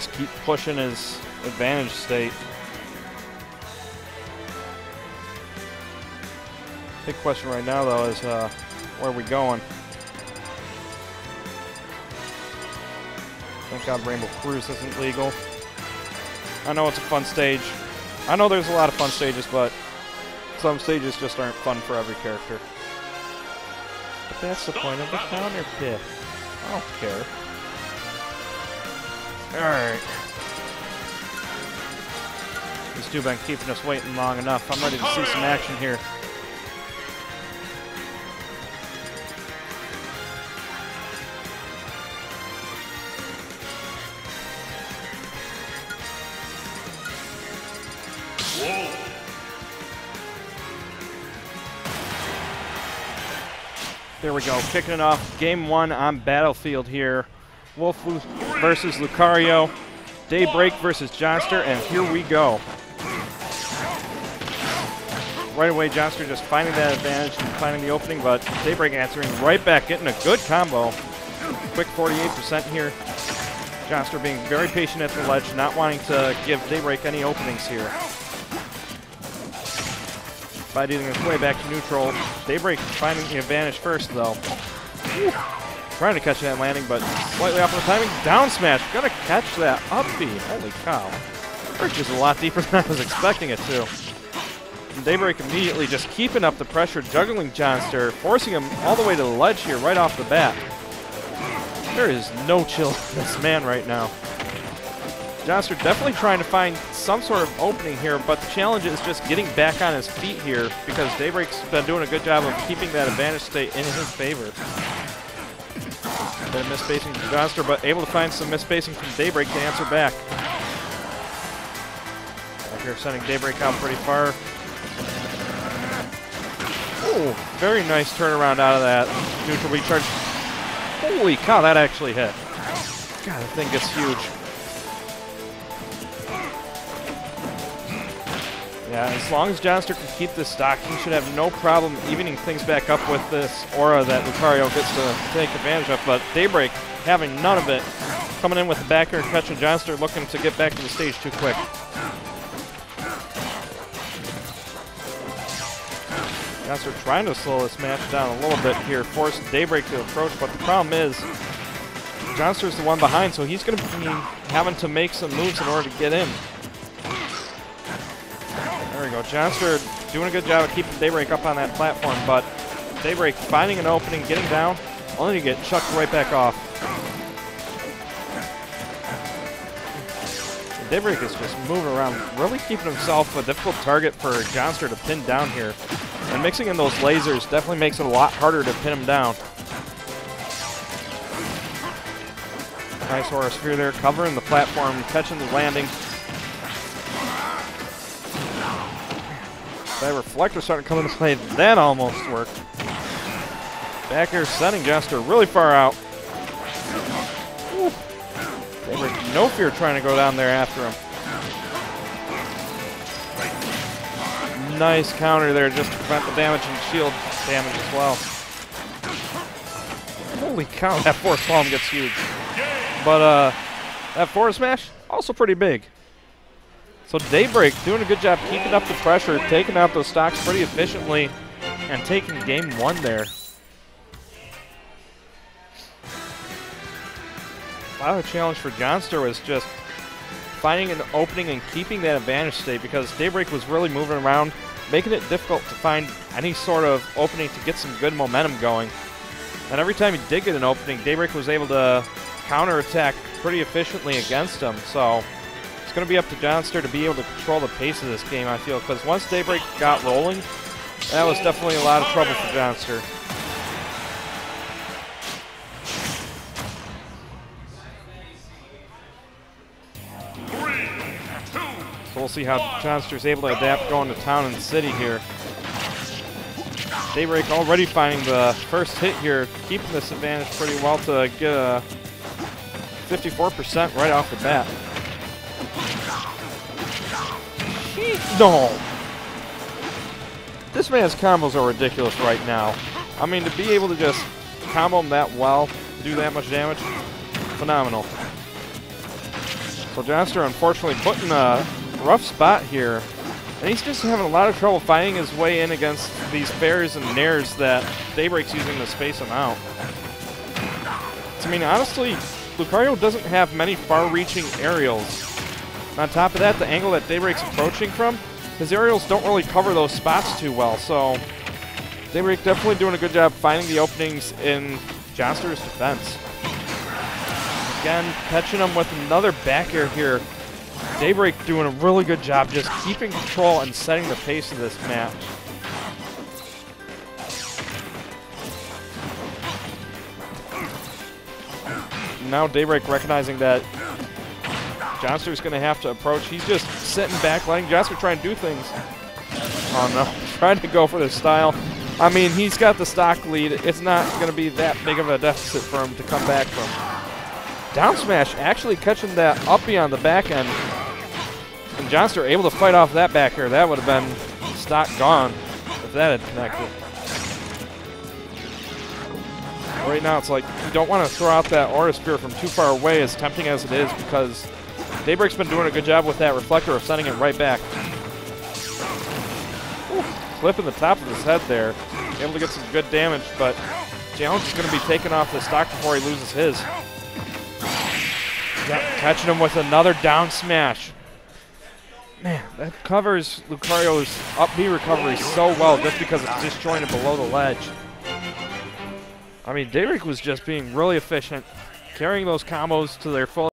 just keep pushing his advantage state. Big question right now, though, is uh, where are we going? Thank God Rainbow Cruise isn't legal. I know it's a fun stage. I know there's a lot of fun stages, but some stages just aren't fun for every character. But that's the point of the counter pit. I don't care. Alright. These two been keeping us waiting long enough. I'm ready to see some action here. There we go, kicking it off. Game one on Battlefield here. Wolf versus Lucario. Daybreak versus Johnnstr, and here we go. Right away, Johnnstr just finding that advantage and finding the opening, but Daybreak answering right back, getting a good combo. Quick 48% here. Johnnstr being very patient at the ledge, not wanting to give Daybreak any openings here. Fighting his way back to neutral. Daybreak finding the advantage first, though. Trying to catch that landing, but slightly off on the timing. Down smash. Gonna catch that up B. Holy cow. Bridge is a lot deeper than I was expecting it to. And Daybreak immediately just keeping up the pressure, juggling Johnnstr, forcing him all the way to the ledge here right off the bat. There is no chill in this man right now. Johnnstr definitely trying to find some sort of opening here, but the challenge is just getting back on his feet here because Daybreak's been doing a good job of keeping that advantage state in his favor. Bit of misspacing from Johnnstr, but able to find some misspacing from Daybreak to answer back. Back air sending Daybreak out pretty far. Oh, very nice turnaround out of that. Neutral recharge. Holy cow, that actually hit. God, that thing gets huge. Yeah, as long as Johnnstr can keep this stock, he should have no problem evening things back up with this aura that Lucario gets to take advantage of. But Daybreak having none of it. Coming in with the back air, catching Johnnstr, looking to get back to the stage too quick. Johnnstr trying to slow this match down a little bit here, force Daybreak to approach, but the problem is Johnnstr's the one behind, so he's going to be having to make some moves in order to get in. Go. Johnnstr doing a good job of keeping Daybreak up on that platform, but Daybreak finding an opening, getting down, only to get chucked right back off. Daybreak is just moving around, really keeping himself a difficult target for Johnnstr to pin down here. And mixing in those lasers definitely makes it a lot harder to pin him down. Nice Aura Sphere there, covering the platform, catching the landing. That reflector starting to come into play. That almost worked. Back air sending Johnnstr really far out. No fear trying to go down there after him. Nice counter there just to prevent the damage and shield damage as well. Holy cow, that force palm gets huge. But uh, that forward smash, also pretty big. So Daybreak doing a good job keeping up the pressure, taking out those stocks pretty efficiently, and taking game one there. Of the challenge for Johnnstr was just finding an opening and keeping that advantage state because Daybreak was really moving around, making it difficult to find any sort of opening to get some good momentum going. And every time he did get an opening, Daybreak was able to counterattack pretty efficiently against him. So it's going to be up to Johnnstr to be able to control the pace of this game, I feel, because once Daybreak got rolling, that was definitely a lot of trouble for Johnnstr. So we'll see how Johnnstr's able to adapt going to town and city here. Daybreak already finding the first hit here, keeping this advantage pretty well to get a 54% right off the bat. No! This man's combos are ridiculous right now. I mean, to be able to just combo him that well, do that much damage, phenomenal. So Johnnstr unfortunately put in a rough spot here. And he's just having a lot of trouble finding his way in against these fairs and nairs that Daybreak's using to space him out. I mean, honestly, Lucario doesn't have many far-reaching aerials. On top of that, the angle that Daybreak's approaching from, his aerials don't really cover those spots too well, so Daybreak definitely doing a good job finding the openings in Johnnstr's defense. Again, catching him with another back air here. Daybreak doing a really good job just keeping control and setting the pace of this match. Now Daybreak recognizing that Johnnstr's going to have to approach. He's just sitting back, letting Johnnstr try and do things. Oh no, trying to go for the style. I mean, he's got the stock lead. It's not going to be that big of a deficit for him to come back from. Down smash actually catching that uppy on the back end. And Johnnstr able to fight off that back here. That would have been stock gone if that had connected. Right now, it's like you don't want to throw out that Aura Sphere from too far away, as tempting as it is, because Daybreak's been doing a good job with that reflector of sending it right back. Ooh, clipping the top of his head there. Able to get some good damage, but Jones is going to be taken off the stock before he loses his. catching him with another down smash. Man, that covers Lucario's up B recovery so well just because it's disjointed below the ledge. I mean, Daybreak was just being really efficient, carrying those combos to their full